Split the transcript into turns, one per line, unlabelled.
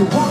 you want